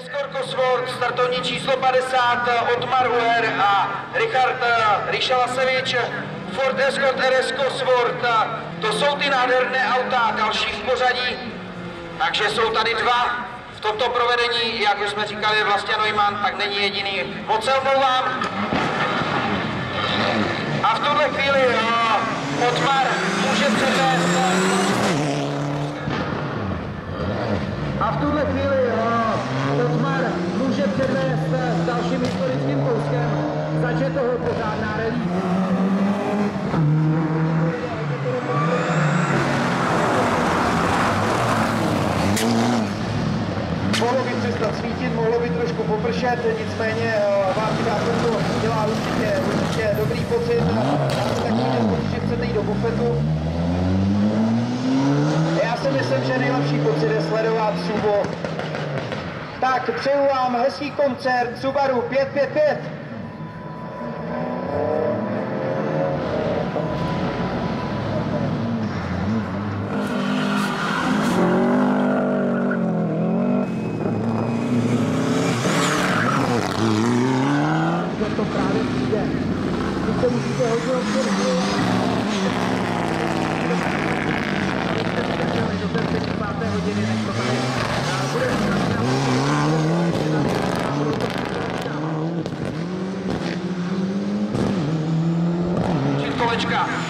Escort Cosworth, startovní číslo 50, Otmar Uher a Richard eh, Ryšalasevič, Ford Escort RS Cosworth. To jsou ty nádherné auta, další v pořadí. Takže jsou tady dva v tomto provedení, jak už jsme říkali, Vlastě Neumann, tak není jediný. Moc se omlouvám. A v tuhle chvíli uh, Otmar může předvést a v tuhle chvíli uh, Otmar může předvést s dalším historickým kouskem začetého pořádná rally. Mohlo by přestat svítit, mohlo by trošku popršet, nicméně Václav Dákon to dělá určitě, určitě dobrý pocit. Tak přeju vám hezký koncert Subaru 555. to právě přijde. Teď se musíte hodně observovat. Do té třetí, páté hodiny, než to tady lado de cá.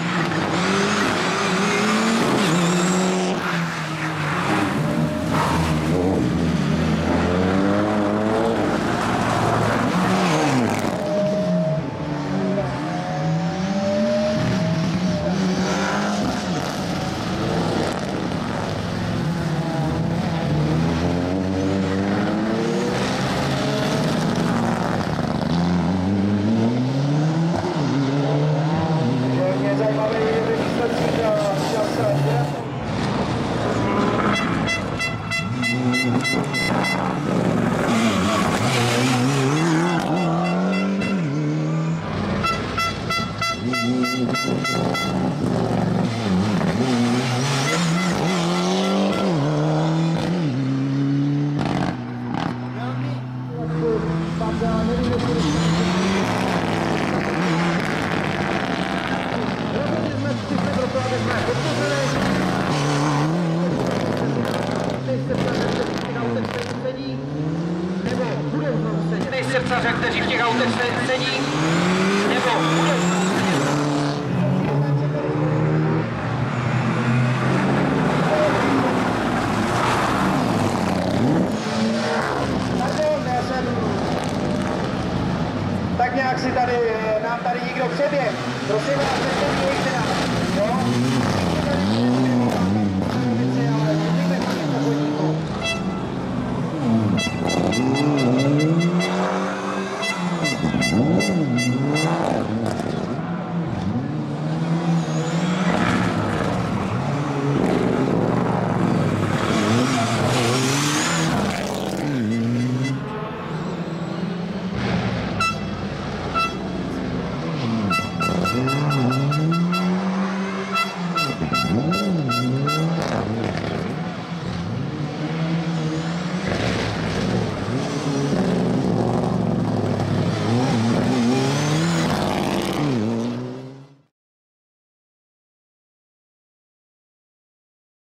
Srdcaře, kteří v těch autech se- sedí, nám tady někdo přeběh. Prosím vás, nepodívejte nás, jo?